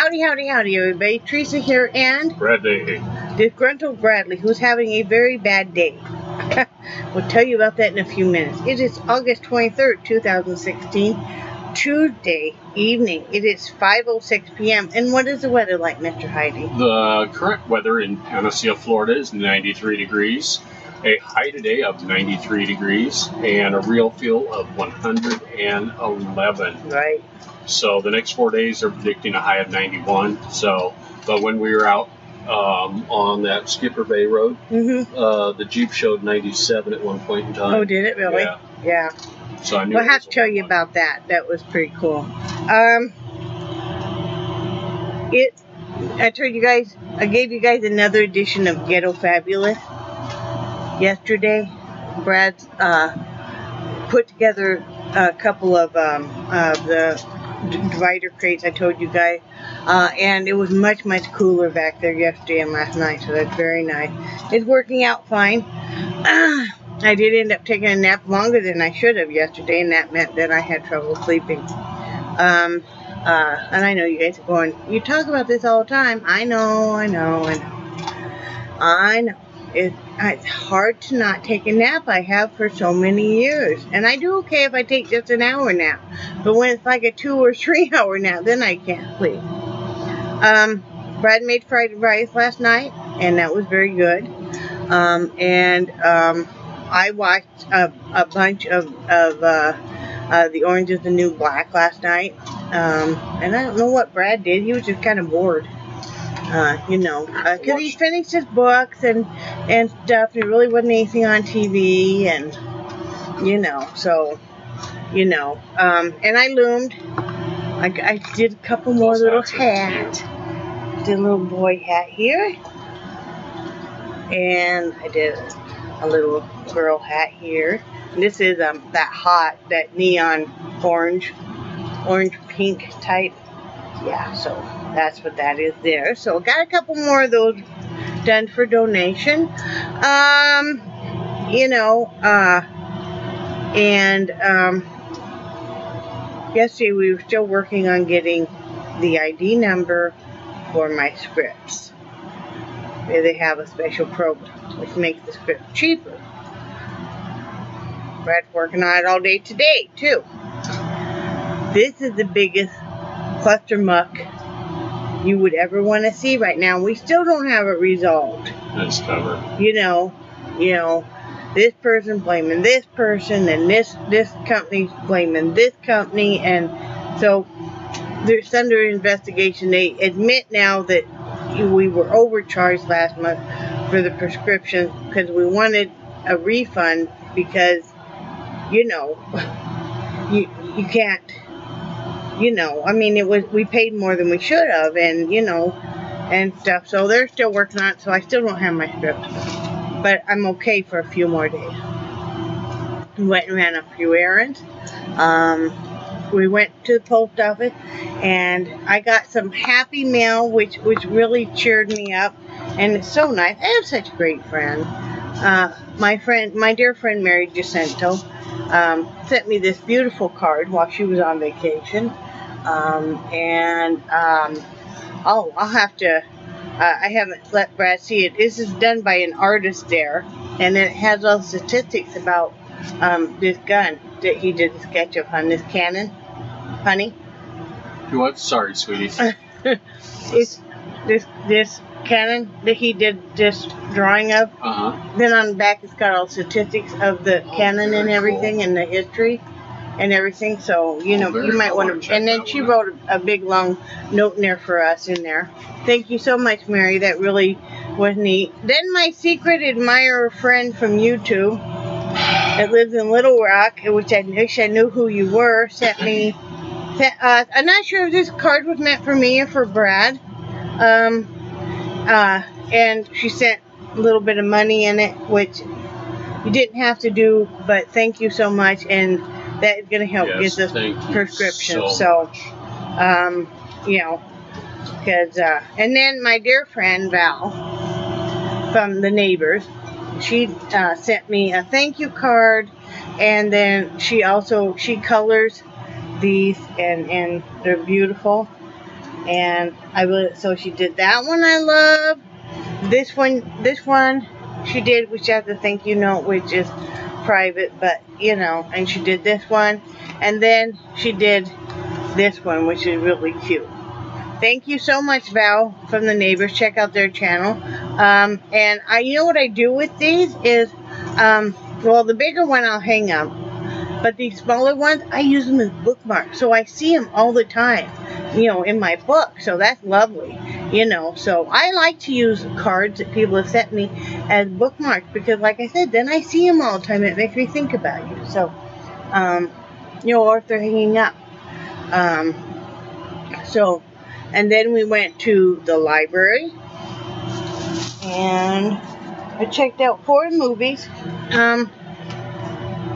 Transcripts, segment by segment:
Howdy, howdy, howdy, everybody. Theresa here and Bradley. disgruntled Bradley, who's having a very bad day. we'll tell you about that in a few minutes. It is August 23rd, 2016, Tuesday evening. It is 5.06 p.m. And what is the weather like, Mr. Heide? The current weather in Panacea, Florida is 93 degrees. A high today of 93 degrees and a real feel of 111. Right. So the next four days are predicting a high of 91. So, but when we were out um, on that Skipper Bay Road, Mm-hmm. uh, the Jeep showed 97 at one point in time. Oh, did it really? Yeah. Yeah. So I knew. We'll have to tell you one. about that. That was pretty cool. Um, it. I told you guys. I gave you guys another edition of Ghetto Fabulous yesterday. Brad uh, put together a couple of um, uh, the divider crates I told you guys, uh, and it was much much cooler back there yesterday and last night. So that's very nice. It's working out fine. I did end up taking a nap longer than I should have yesterday, and that meant that I had trouble sleeping. Um, uh, and I know you guys are going, you talk about this all the time. I know, I know, I know. I know. It, it's hard to not take a nap. I have for so many years. And I do okay if I take just an hour nap. But when it's like a two or three hour nap, then I can't sleep. Um, Brad made fried rice last night, and that was very good. Um, and um, I watched a, a bunch of, of uh, uh, The Orange is the New Black last night. Um, and I don't know what Brad did. He was just kind of bored. Uh, you know, because he finished his books and, and stuff. There really wasn't anything on TV. And, you know, so, you know. Um, and I loomed. I, I did a couple more Those little hats are. Did a little boy hat here. And I did a little girl hat here. And this is um that hot, that neon orange, orange pink type. Yeah, so that's what that is there. So got a couple more of those done for donation. Um, you know, uh, and um, yesterday we were still working on getting the ID number for my scripts. They have a special program which makes the script cheaper. Brad's working on it all day today, too. This is the biggest cluster muck you would ever want to see right now. We still don't have it resolved. Nice cover. You know, you know, this person blaming this person and this this company's blaming this company and so there's under investigation. They admit now that we were overcharged last month for the prescription because we wanted a refund because you know you you can't you know I mean it was we paid more than we should have and you know and stuff. So they're still working on it so I still don't have my script. But I'm okay for a few more days. Went and ran a few errands. Um, we went to the post office and I got some happy mail which which really cheered me up. And it's so nice. I have such a great friend uh, my friend my dear friend Mary Jacinto um, sent me this beautiful card while she was on vacation um, and um, oh I'll have to uh, I haven't let Brad see it this is done by an artist there and it has all the statistics about um, this gun that he did a sketch of on this cannon honey You what? Sorry, sweetie. it's this this cannon that he did this drawing of. Uh huh. Then on the back, it's got all statistics of the Oh, cannon and very everything and the history and everything. So you know, you might want to. And then she wrote a, a big long note in there for us in there. Thank you so much, Mary. That really was neat. Then my secret admirer friend from YouTube that lives in Little Rock, which I wish I knew who you were, sent me. Sent, uh, I'm not sure if this card was meant for me or for Brad. Um, uh, and she sent a little bit of money in it, which you didn't have to do, but thank you so much, and that is going to help Yes, get this prescription. so So, um, you know, because uh, and then my dear friend Val from the neighbors, she uh, sent me a thank you card, and then she also she colors these, and and they're beautiful. And I really, so she did that one I love. This one, this one she did, which has a thank you note, which is private, but you know, and she did this one. And then she did this one, which is really cute. Thank you so much, Val, from the neighbors. Check out their channel. Um, and I, you know what I do with these is, um, well, the bigger one I'll hang up, but these smaller ones, I use them as bookmarks. So I see them all the time, you know, in my book. So that's lovely, you know. So I like to use cards that people have sent me as bookmarks because, like I said, then I see them all the time. It makes me think about you. So, um, you know, or if they're hanging up. Um, so, and then we went to the library and I checked out four movies. Um,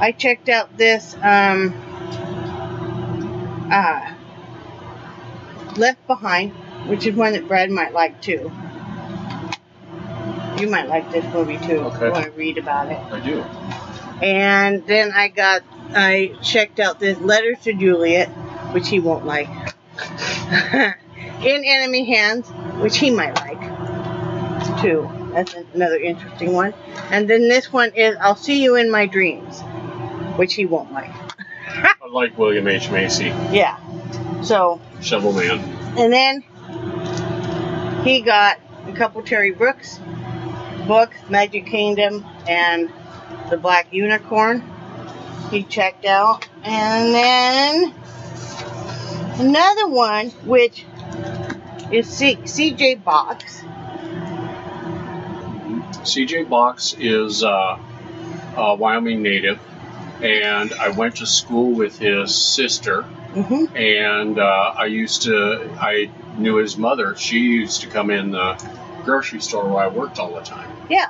I checked out this um, uh, Left Behind, which is one that Brad might like too. You might like this movie too. Okay. You want to read about it. I do. And then I got, I checked out this Letters to Juliet, which he won't like. In Enemy Hands, which he might like too. That's another interesting one. And then this one is I'll See You in My Dreams, which he won't like. I like William H. Macy, Yeah. So, Shovel Man. and then he got a couple Terry Brooks books, Magic Kingdom and The Black Unicorn. He checked out. And then another one, which is CJ Box. CJ Box is uh, a Wyoming native, and I went to school with his sister. Hmm And uh, I used to, I knew his mother. She used to come in the grocery store where I worked all the time. Yeah.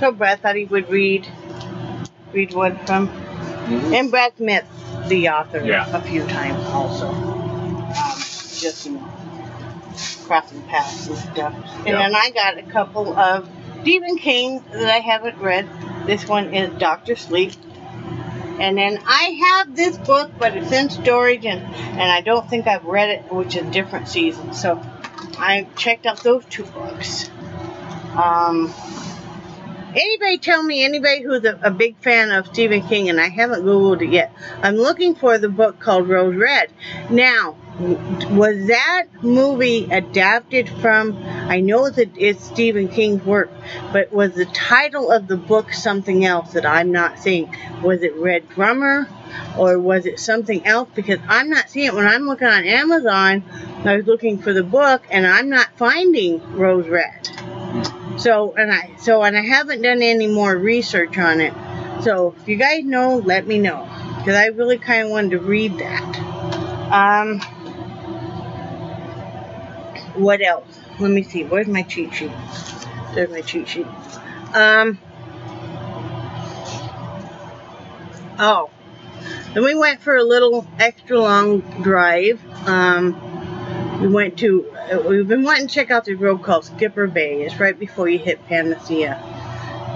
So Brad thought he would read read one from Mhm. and Brad met the author Yeah. a few times also. Um, just you know, crossing paths and stuff. And Yeah. then I got a couple of Stephen King that I haven't read. This one is Doctor Sleep. And then I have this book, but it's in storage, and, and I don't think I've read it, which is different season. So I checked out those two books. Um, anybody tell me anybody who's a, a big fan of Stephen King, and I haven't Googled it yet. I'm looking for the book called Rose Red. Now, was that movie adapted from? I know that it's Stephen King's work, but was the title of the book something else that I'm not seeing? Was it Red Drummer? Or was it something else? Because I'm not seeing it. When I'm looking on Amazon, I was looking for the book and I'm not finding Rose Red. So and I so and I haven't done any more research on it. So if you guys know, let me know because I really kind of wanted to read that. Um, what else? Let me see. Where's my cheat sheet? There's my cheat sheet. Um. Oh. Then we went for a little extra long drive. Um, we went to, uh, we've been wanting to check out this road called Skipper Bay. It's right before you hit Panacea.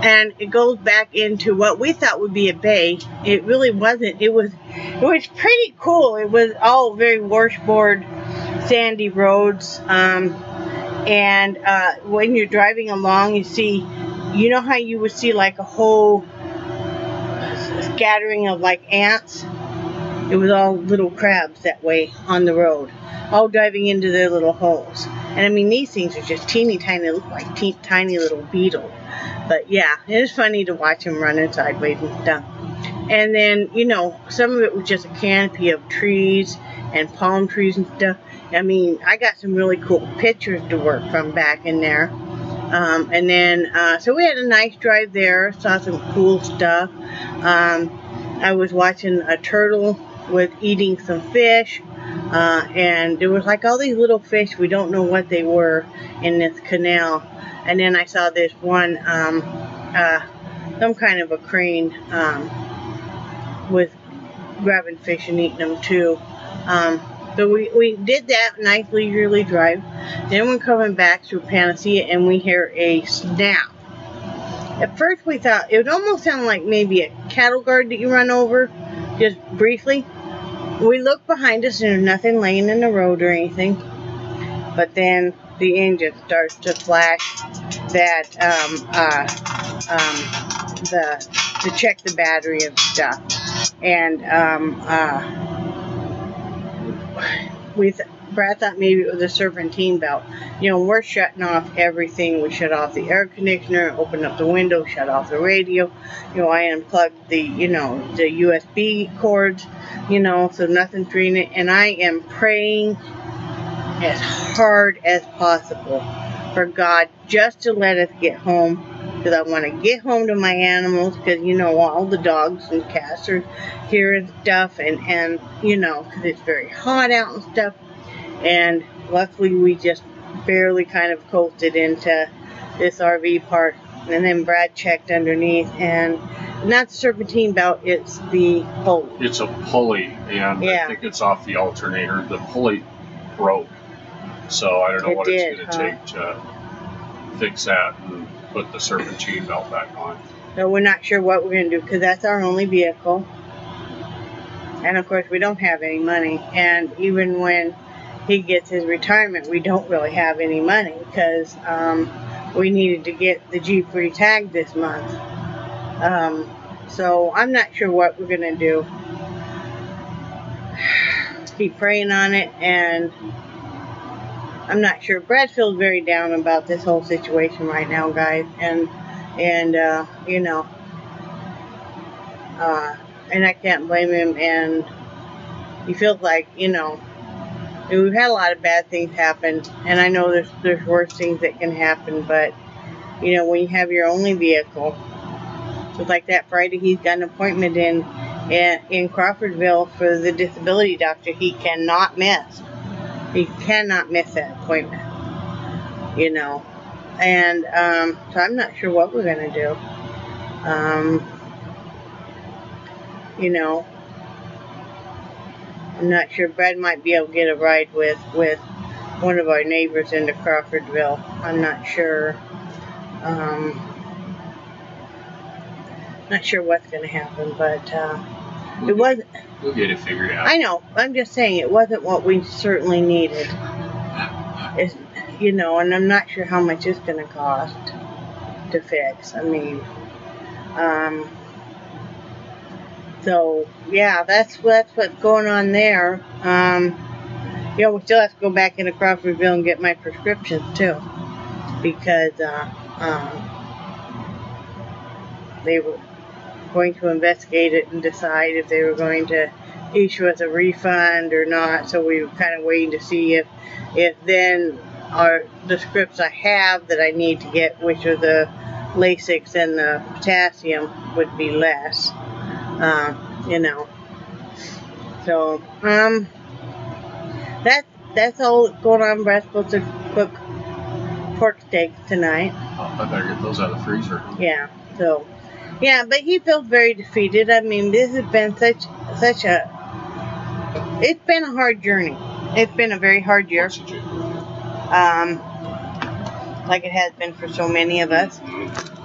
And it goes back into what we thought would be a bay. It really wasn't. It was, it was pretty cool. It was all very washboard, sandy roads. Um, and uh, when you're driving along, you see, you know how you would see like a whole scattering of like ants? It was all little crabs that way on the road, all diving into their little holes. And I mean, these things are just teeny tiny, like te- tiny little beetles. But yeah, it is funny to watch them running sideways and stuff. And then, you know, some of it was just a canopy of trees and palm trees and stuff. I mean, I got some really cool pictures to work from back in there. Um, and then, uh, so we had a nice drive there, saw some cool stuff. Um, I was watching a turtle with eating some fish. Uh, and there was like all these little fish, we don't know what they were in this canal. And then I saw this one, um, uh, some kind of a crane, um, with grabbing fish and eating them too. Um, so we, we did that nice leisurely drive. Then we're coming back through Panacea and we hear a snap. At first we thought it would almost sound like maybe a cattle guard that you run over, just briefly. We look behind us and there's nothing laying in the road or anything. but then the engine starts to flash that um, uh, um, the to check the battery and stuff, and um, uh, we th- Brad thought maybe it was a serpentine belt. You know, we're shutting off everything. We shut off the air conditioner, open up the window, shut off the radio. You know, I unplugged the, you know, the USB cords, you know, so nothing's reading it. And I am praying as hard as possible for God just to let us get home. Because I want to get home to my animals, because you know all the dogs and cats are here and stuff, and and you know because it's very hot out and stuff and luckily we just barely kind of coasted into this RV park. And then Brad checked underneath, and not the serpentine belt, it's the pulley. It's a pulley, and Yeah. I think it's off the alternator. The pulley broke, so I don't know It what did, it's going to huh? take to fix that put the serpentine belt back on. So we're not sure what we're going to do because that's our only vehicle. And of course, we don't have any money. And even when he gets his retirement, we don't really have any money because um, we needed to get the Jeep retagged this month. Um, so I'm not sure what we're going to do. Keep praying on it and I'm not sure. Brad feels very down about this whole situation right now, guys. And and uh, you know, uh, and I can't blame him. And he feels like you know, we've had a lot of bad things happen, and I know there's there's worse things that can happen. But you know, when you have your only vehicle, just like that Friday, he's got an appointment in in, in Crawfordville for the disability doctor. He cannot miss. He cannot miss that appointment. You know, and um, so I'm not sure what we're gonna do. Um, you know, I'm not sure. Brad might be able to get a ride with with one of our neighbors into Crawfordville. I'm not sure. Um, not sure what's gonna happen, but uh, it wasn't. We'll get it figured out. I know. I'm just saying it wasn't what we certainly needed. It's, you know, and I'm not sure how much it's going to cost to fix. I mean, um, so yeah, that's that's what's going on there. Um, you know, we still have to go back into Crawfordville and get my prescriptions too, because uh, um, they were going to investigate it and decide if they were going to issue us a refund or not. So we were kind of waiting to see if, if then our the scripts I have that I need to get, which are the Lasix and the potassium, would be less. Uh, you know. So um, that's that's all going on. We're supposed to cook pork steaks tonight. I better get those out of the freezer. Yeah. So, yeah, but he feels very defeated. I mean, this has been such such a. It's been a hard journey. It's been a very hard year, What's it do? um, like it has been for so many of us.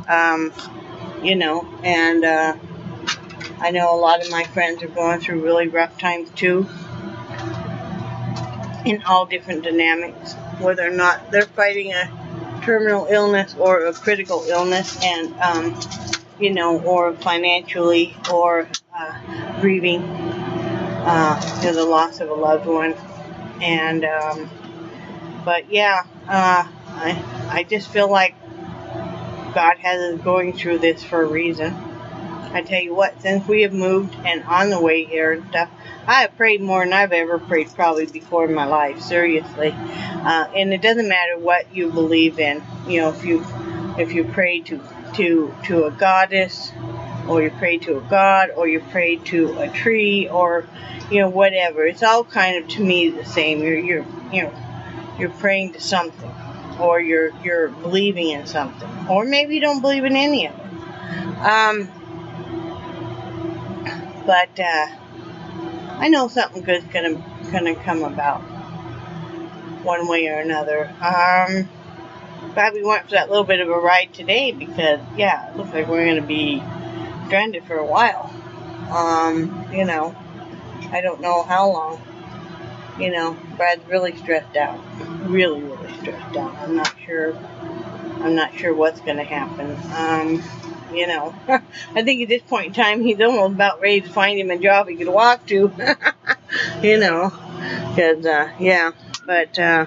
Um, you know, and uh, I know a lot of my friends are going through really rough times too, in all different dynamics, whether or not they're fighting a terminal illness or a critical illness, and um, you know, or financially, or uh, grieving uh, you know, the loss of a loved one, and um, but yeah, uh, I I just feel like God has us going through this for a reason. I tell you what, since we have moved and on the way here and stuff, I have prayed more than I've ever prayed probably before in my life, seriously. Uh, and it doesn't matter what you believe in. You know, if you if you pray to to to a goddess, or you pray to a god, or you pray to a tree, or you know whatever, it's all kind of to me the same. You're you're you know you're praying to something, or you're you're believing in something, or maybe you don't believe in any of it. Um, but uh, I know something good's gonna gonna come about one way or another. Um, glad we went for that little bit of a ride today because yeah, it looks like we're gonna be stranded for a while. Um, you know, I don't know how long. You know, Brad's really stressed out. really, really stressed out. I'm not sure. I'm not sure what's going to happen. Um, you know, I think at this point in time, he's almost about ready to find him a job he could walk to. you know, because uh, yeah, but uh,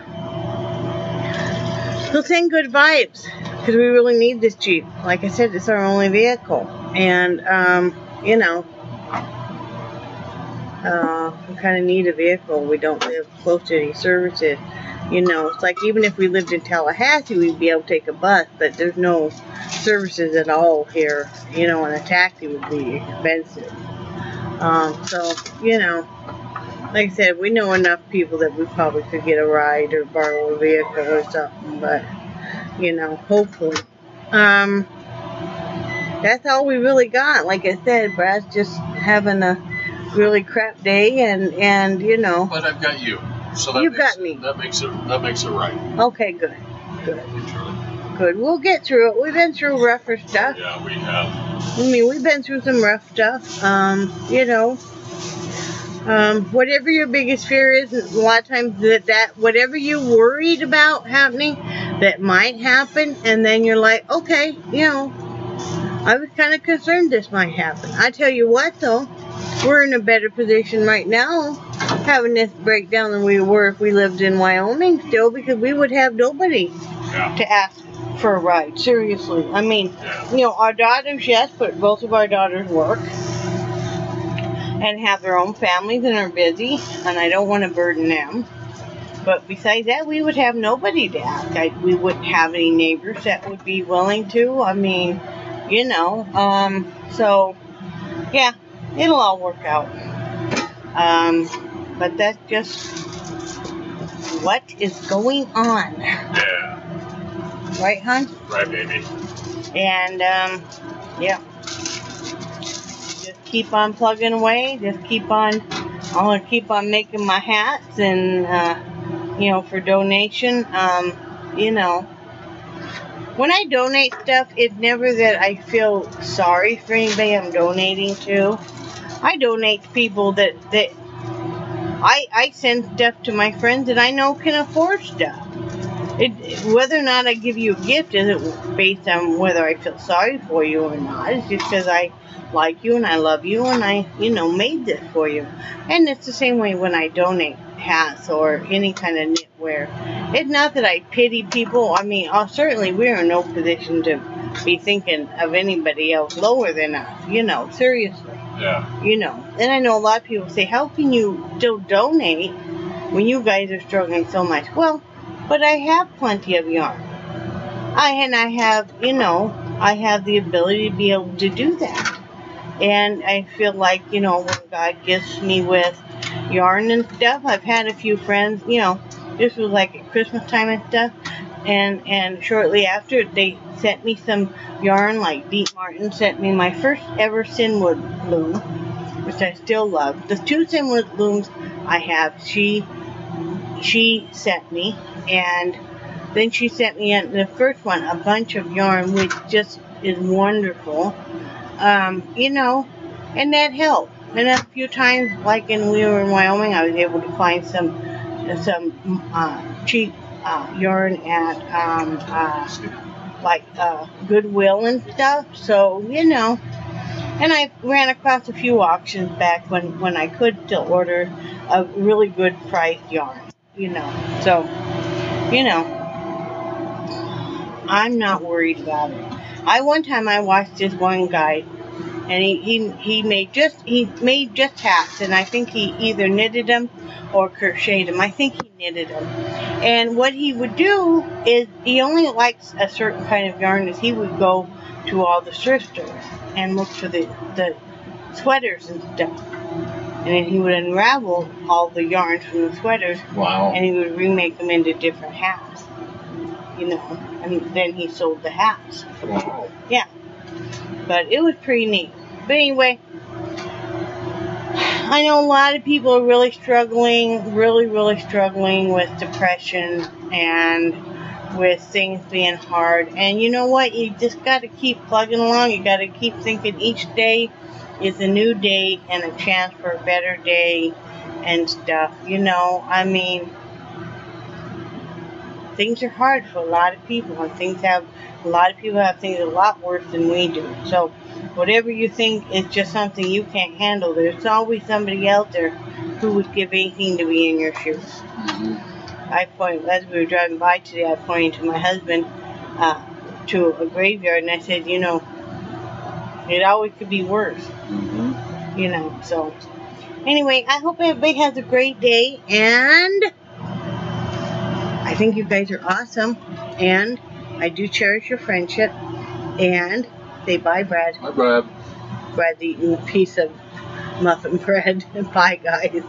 so send good vibes because we really need this Jeep. Like I said, it's our only vehicle, and um, you know. Uh, we kind of need a vehicle. We don't live close to any services. You know, it's like even if we lived in Tallahassee, we'd be able to take a bus, but there's no services at all here. You know, and a taxi would be expensive. Um, so, you know, like I said, we know enough people that we probably could get a ride or borrow a vehicle or something, but, you know, hopefully. Um, that's all we really got. Like I said, Brad's just having a really crap day, and and you know. But I've got you, so that You've makes, got me. That makes it that makes it right. Okay, good, good, good. We'll get through it. We've been through rougher stuff. Yeah, we have. I mean, we've been through some rough stuff. Um, you know. Um, whatever your biggest fear is, a lot of times that, that whatever you worried about happening, that might happen, and then you're like, okay, you know, I was kind of concerned this might happen. I tell you what, though, we're in a better position right now having this breakdown than we were if we lived in Wyoming still because we would have nobody Yeah. to ask for a ride. Seriously. I mean, you know, our daughters, yes, but both of our daughters work and have their own families and are busy, and I don't want to burden them. But besides that, we would have nobody to ask. I, we wouldn't have any neighbors that would be willing to. I mean, you know, um, so yeah, it'll all work out. Um, but that's just what is going on, Yeah. right, hon? Right, baby. And um, yeah, keep on plugging away. Just keep on. I'm gonna keep on making my hats and uh, you know for donation. Um, you know, when I donate stuff, it's never that I feel sorry for anybody I'm donating to. I donate to people that that I I send stuff to my friends that I know can afford stuff. It, whether or not I give you a gift isn't based on whether I feel sorry for you or not. It's just because I like you and I love you and I, you know, made this for you. And it's the same way when I donate hats or any kind of knitwear. It's not that I pity people. I mean, uh, certainly we're in no position to be thinking of anybody else lower than us. You know, seriously Yeah. you know. And I know a lot of people say, how can you still donate when you guys are struggling so much? Well, but I have plenty of yarn. I and I have, you know, I have the ability to be able to do that. And I feel like, you know, when God gifts me with yarn and stuff, I've had a few friends, you know, this was like Christmas time and stuff. And and shortly after they sent me some yarn, like Deep Martin sent me my first ever CinDWood loom, which I still love. The two CinDWood looms I have, she she sent me, and then she sent me the first one a bunch of yarn, which just is wonderful. Um, you know, and that helped. And a few times, like when we were in Wyoming, I was able to find some some uh, cheap uh, yarn at um, uh, like uh, Goodwill and stuff. So you know, and I ran across a few auctions back when when I could still order a really good priced yarn. You know, so you know, I'm not worried about it. I one time I watched this one guy and he, he he made just he made just hats and I think he either knitted them or crocheted them. I think he knitted them. And what he would do is he only likes a certain kind of yarn is he would go to all the thrift stores and look for the the sweaters and stuff. And then he would unravel all the yarns from the sweaters Wow. and he would remake them into different hats. You know, and then he sold the hats. Wow. But it was pretty neat. But anyway, I know a lot of people are really struggling, really, really struggling with depression and with things being hard. And you know what? You just got to keep plugging along. You got to keep thinking each day is a new day and a chance for a better day and stuff. You know, I mean, things are hard for a lot of people, and things have a lot of people have things a lot worse than we do. So, whatever you think is just something you can't handle, there's always somebody out there who would give anything to be in your shoes. Mm-hmm. I point as we were driving by today. I pointed to my husband uh, to a graveyard, and I said, you know, it always could be worse. Mm-hmm. You know. So anyway, I hope everybody has a great day, and I think you guys are awesome, and I do cherish your friendship. And say bye, Brad. Bye, Brad. Brad's eating a piece of muffin bread. bye, guys.